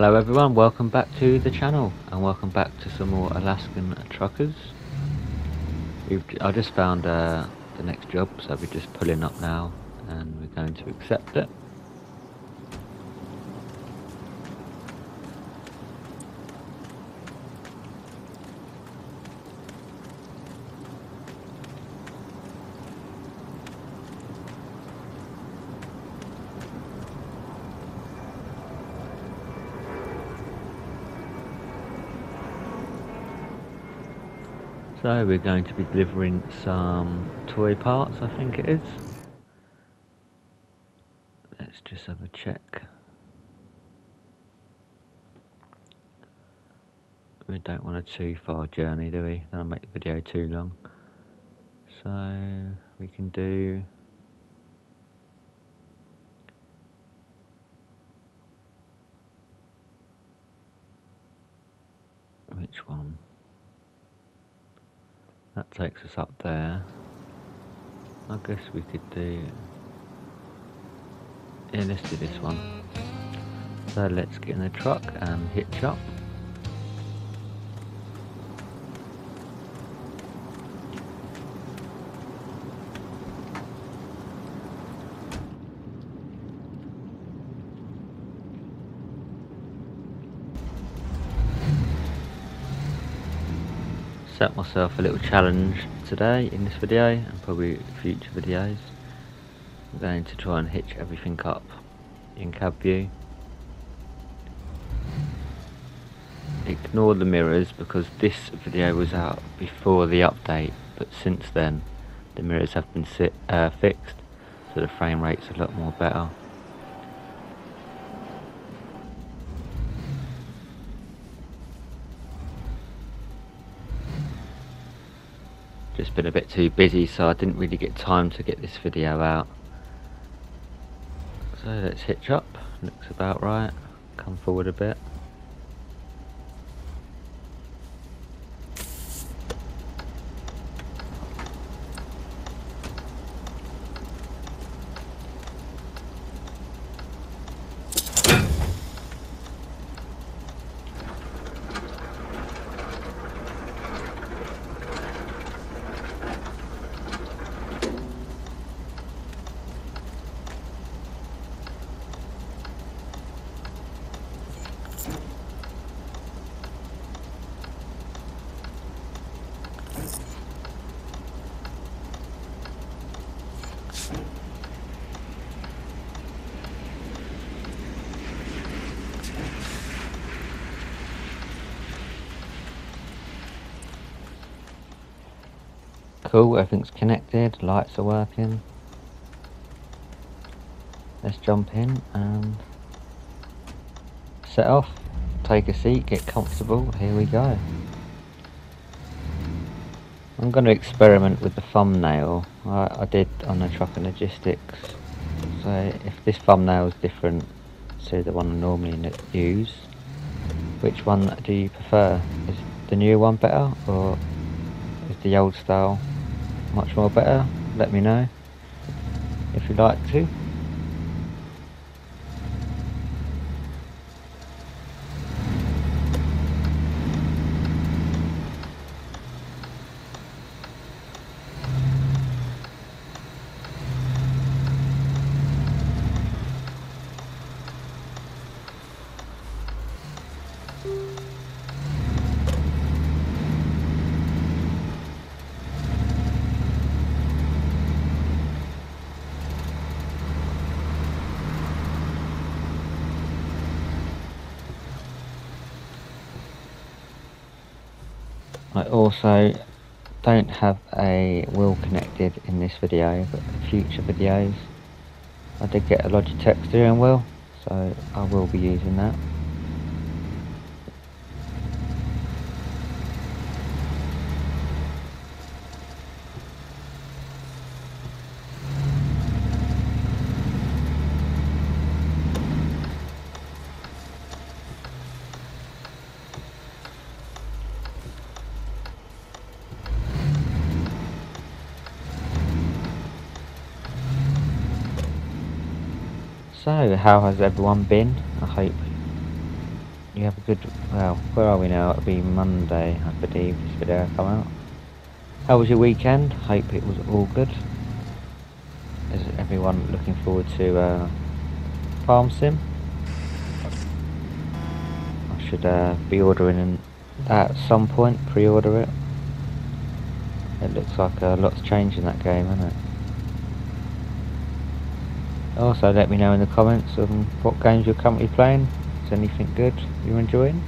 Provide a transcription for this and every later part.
Hello everyone, welcome back to the channel and welcome back to some more Alaskan truckers. We've, I just found uh, the next job so we're just pulling up now and we're going to accept it. So we're going to be delivering some toy parts, I think it is. Let's just have a check. We don't want a too far journey, do we? That'll make the video too long. So we can do which one? Takes us up there. I guess we could do... Yeah, let's do this one. So let's get in the truck and hitch up. set myself a little challenge today in this video and probably future videos. I'm going to try and hitch everything up in cab view. Ignore the mirrors because this video was out before the update but since then the mirrors have been sit, uh, fixed so the frame rate's a lot more better. Just been a bit too busy so I didn't really get time to get this video out. So let's hitch up. Looks about right. Come forward a bit Cool, everything's connected, lights are working. Let's jump in and set off. Take a seat, get comfortable, here we go. I'm going to experiment with the thumbnail. I, I did on the truck and logistics. So if this thumbnail is different to the one I normally use, which one do you prefer? Is the new one better or is the old style much more better, let me know if you'd like to. Also don't have a wheel connected in this video but future videos. I did get a Logitech steering wheel so I will be using that So, how has everyone been? I hope you have a good, well, where are we now? It'll be Monday, I believe, this video will come out. How was your weekend? Hope it was all good. Is everyone looking forward to uh, Farm Sim? I should uh, be ordering at some point, pre-order it. It looks like a lot's changed in that game, hasn't it? Also, let me know in the comments on what games you're currently playing. Is anything good you're enjoying?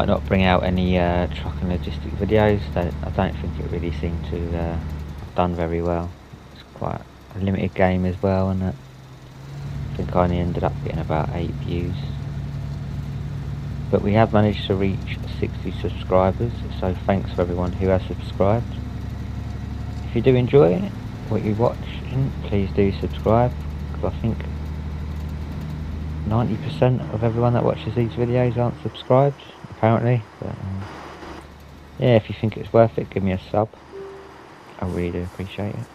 Might not bring out any uh, truck and logistic videos. That I don't think it really seemed to uh, done very well. It's quite a limited game as well, and I think I only ended up getting about eight views. But we have managed to reach 60 subscribers, so thanks for everyone who has subscribed. If you do enjoy what you watch, please do subscribe, because I think 90% of everyone that watches these videos aren't subscribed apparently. But, um, yeah, if you think it's worth it, give me a sub. I really do appreciate it.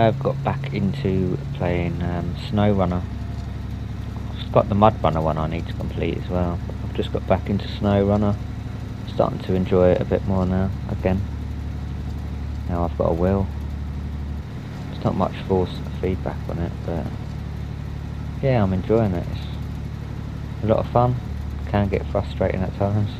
I have got back into playing um, SnowRunner. I've got the Mud Runner one I need to complete as well. I've just got back into SnowRunner. Starting to enjoy it a bit more now, again. Now I've got a wheel. There's not much force feedback on it, but yeah, I'm enjoying it. It's a lot of fun. Can get frustrating at times.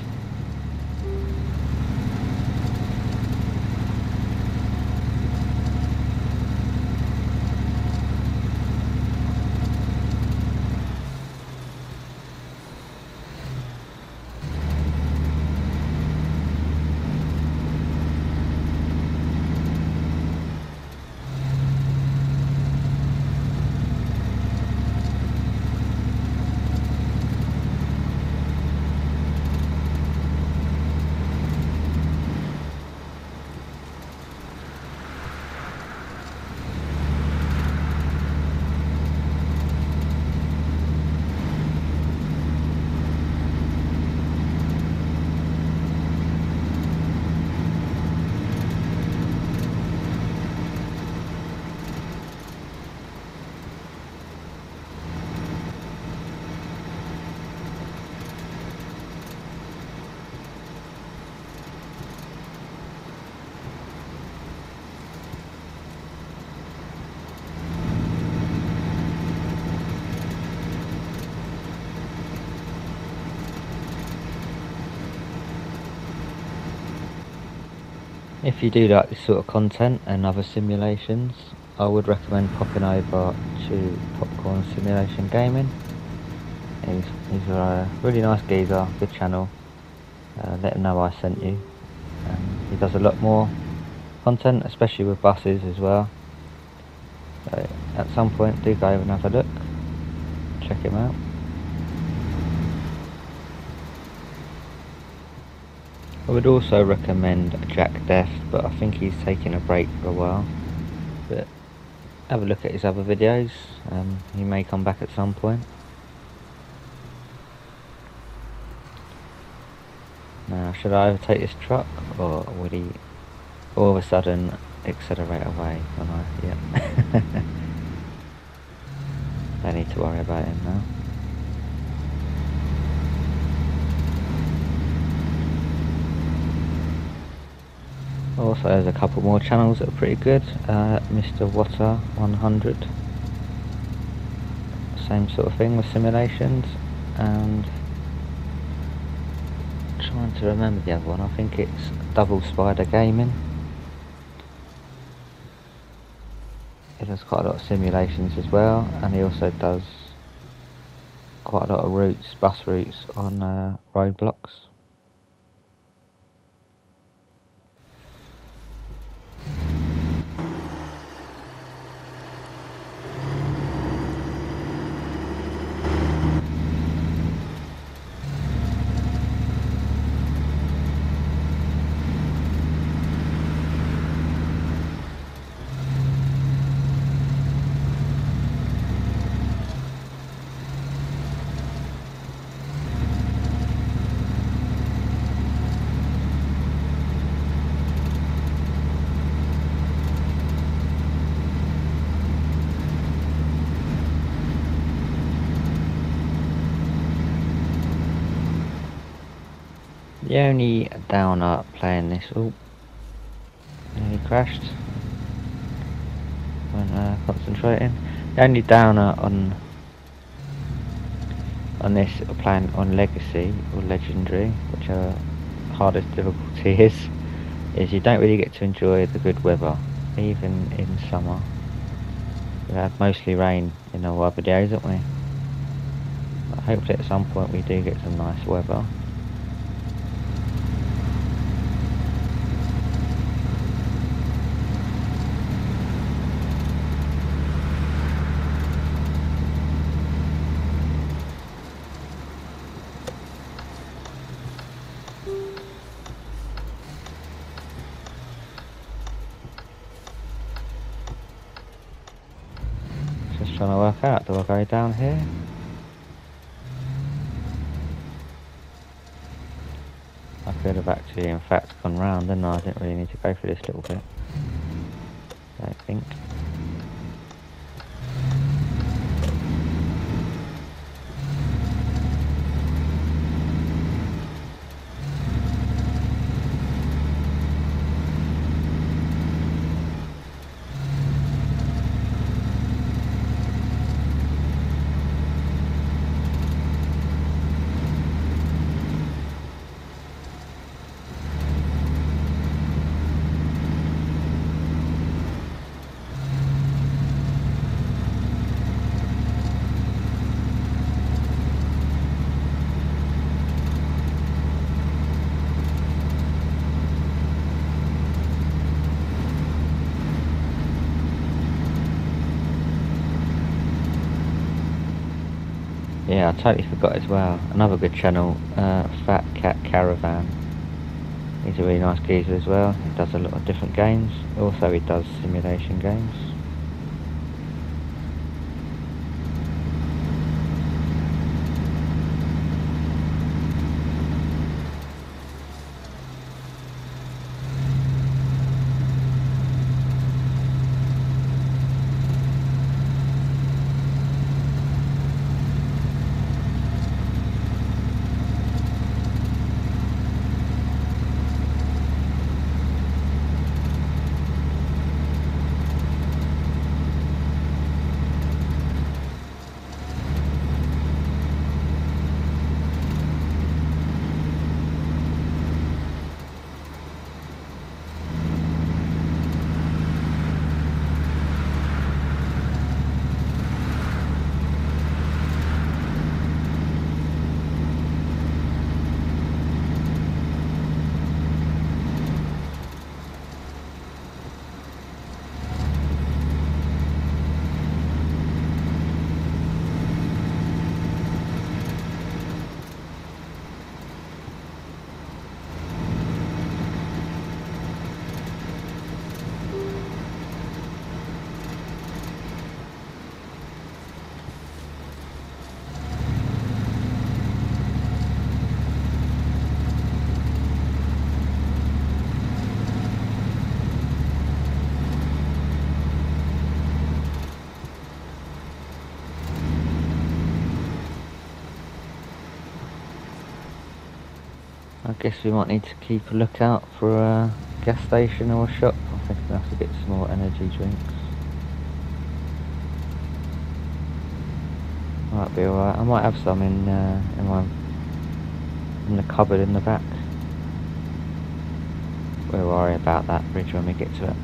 If you do like this sort of content and other simulations, I would recommend popping over to Popcorn Simulation Gaming. He's, he's a really nice geezer, good channel. Uh, let him know I sent you. Um, he does a lot more content, especially with buses as well. So at some point, do go and have a look. Check him out. I would also recommend Jack Death, but I think he's taking a break for a while. But have a look at his other videos. Um, he may come back at some point. Now, should I overtake this truck, or would he all of a sudden accelerate away when I? Yeah. Don't need to worry about him now. Also, there's a couple more channels that are pretty good. Uh, Mr. Water 100. Same sort of thing with simulations. And trying to remember the other one. I think it's Double Spider Gaming. He does quite a lot of simulations as well, and he also does quite a lot of routes, bus routes on uh, Roblox. The only downer playing this, oh, nearly crashed when uh, concentrating. The only downer on on this playing on Legacy or Legendary, which are hardest difficulty is, is you don't really get to enjoy the good weather, even in summer. We have mostly rain in all our videos, haven't we? Hopefully at some point we do get some nice weather. trying to work go down here? I could have actually in fact gone round, didn't I? I didn't really need to go for this little bit. I think. Totally forgot as well. Another good channel, uh, Fat Cat Caravan. He's a really nice geezer as well. He does a lot of different games. Also, he does simulation games. Guess we might need to keep a lookout for a gas station or a shop. I think we have to get some more energy drinks. Might be alright. I might have some in uh, in my in the cupboard in the back. We'll worry about that bridge when we get to it.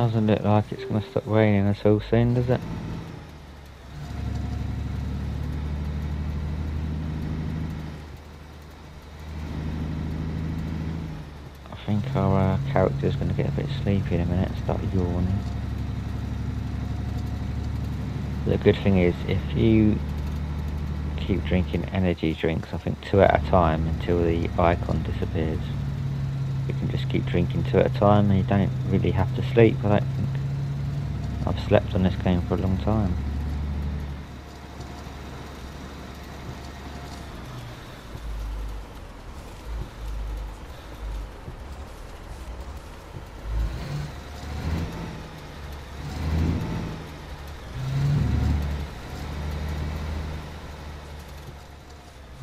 Doesn't look like it's going to stop raining at all soon, does it? I think our uh, character's going to get a bit sleepy in a minute and start yawning. The good thing is, if you keep drinking energy drinks, I think two at a time until the icon disappears can just keep drinking two at a time and you don't really have to sleep, I don't think. I've slept on this game for a long time.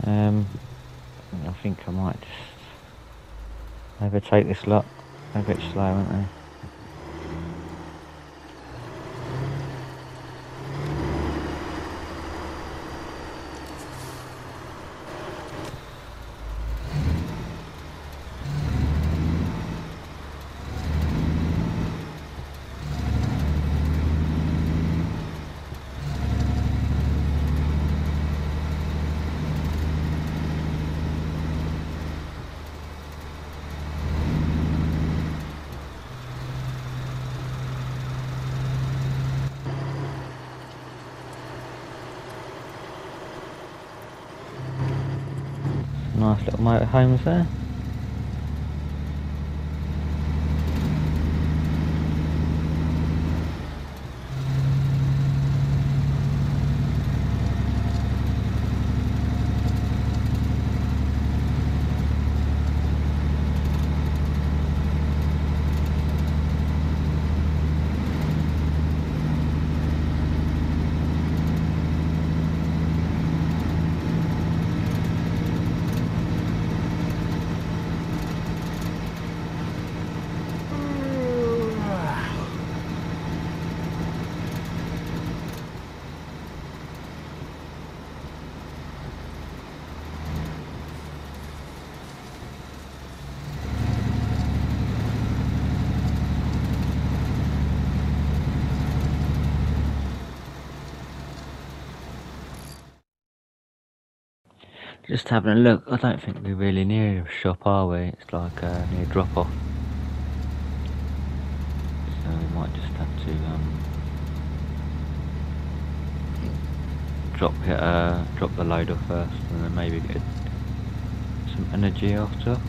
Um, I think I might just Maybe take this lot They're a bit slow, aren't they? Nice little motorhomes there. Just having a look, I don't think we're really near a shop, are we? It's like uh, near drop off. So we might just have to um, drop it, uh, drop the load off first and then maybe get some energy after.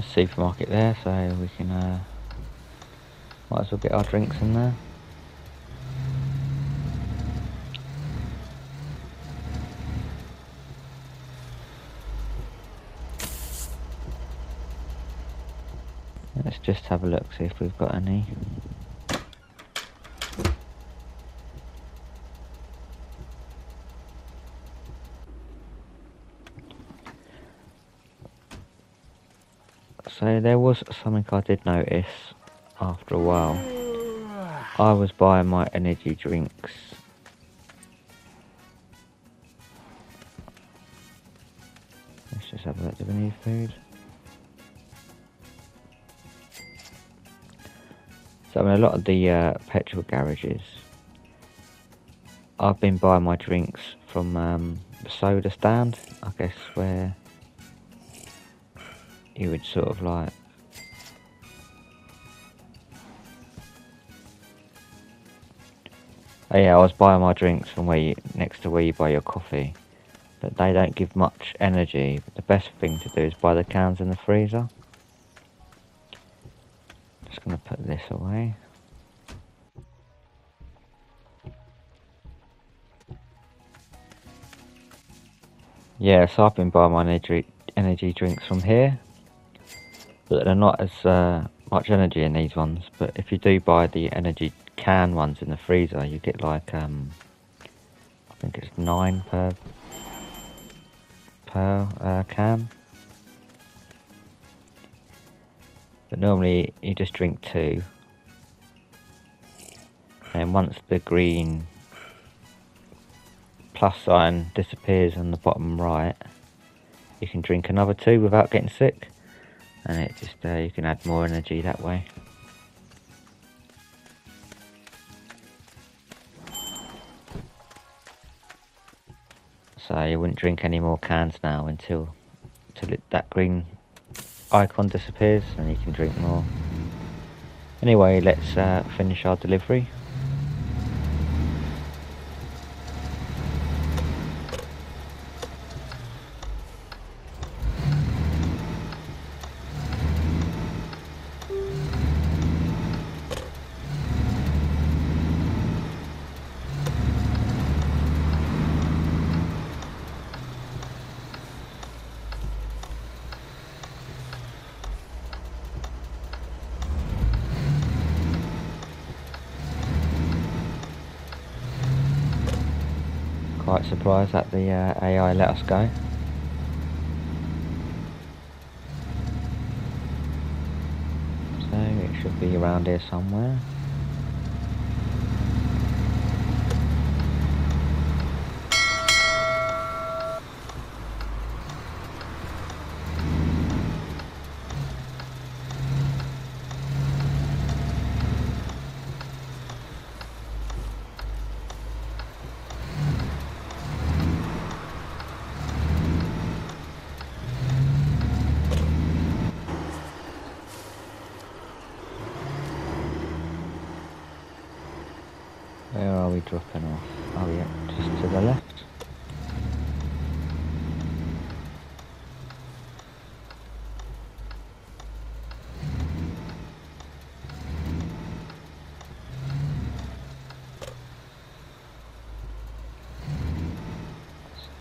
A supermarket there, so we can uh, might as well get our drinks in there. Let's just have a look, see if we've got any. So there was something I did notice after a while. I was buying my energy drinks. Let's just have a look. Do we need food? So in a lot of the uh, petrol garages, I've been buying my drinks from um, the soda stand, I guess, where you would sort of like Oh yeah, I was buying my drinks from where you next to where you buy your coffee, but they don't give much energy. But the best thing to do is buy the cans in the freezer. Just gonna put this away. Yeah, so I've been buying my energy energy drinks from here but they're not as uh, much energy in these ones. But if you do buy the energy can ones in the freezer, you get like um, I think it's nine per per uh, can. But normally you just drink two, and once the green plus sign disappears on the bottom right, you can drink another two without getting sick and it just uh, you can add more energy that way. So you wouldn't drink any more cans now until until it, that green icon disappears and you can drink more. Anyway let's uh, finish our delivery that the uh, AI let us go. So it should be around here somewhere. Where are we dropping off? Oh yeah, just to the left.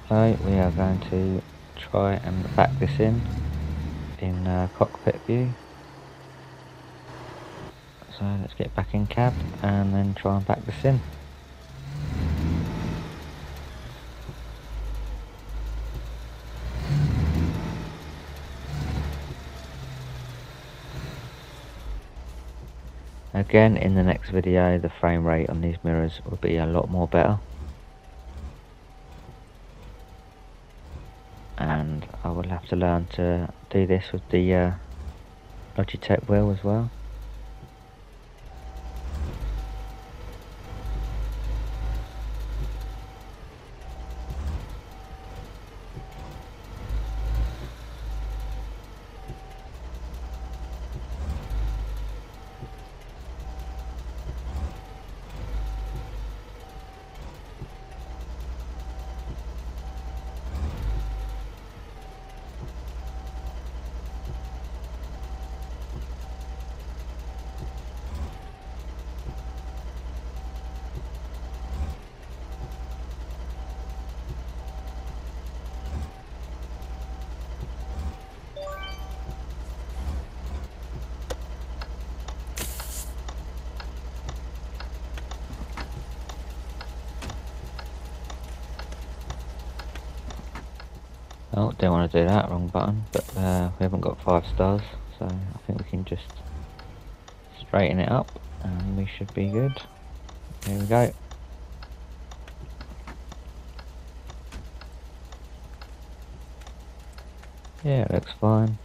So we are going to try and back this in in uh, cockpit view. So let's get back in cab and then try and back this in. Again in the next video the frame rate on these mirrors will be a lot more better. And I will have to learn to do this with the uh, Logitech wheel as well. Oh, don't want to do that, wrong button, but uh, we haven't got five stars, so I think we can just straighten it up and we should be good. Here we go. Yeah, it looks fine.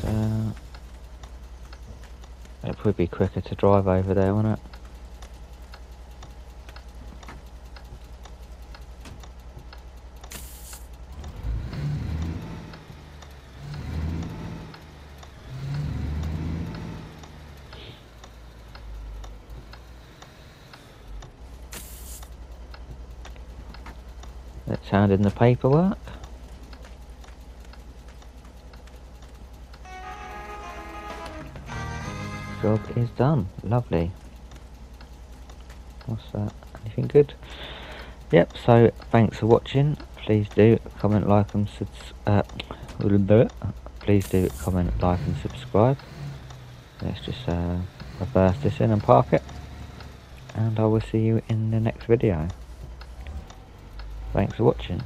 So it would be quicker to drive over there, wouldn't it? Let's hand in the paperwork. Job is done. Lovely. What's that? Anything good? Yep, so thanks for watching. Please do comment, like and subscribe. uh, please do comment, like and subscribe. Let's just uh, reverse this in and park it. And I will see you in the next video. Thanks for watching.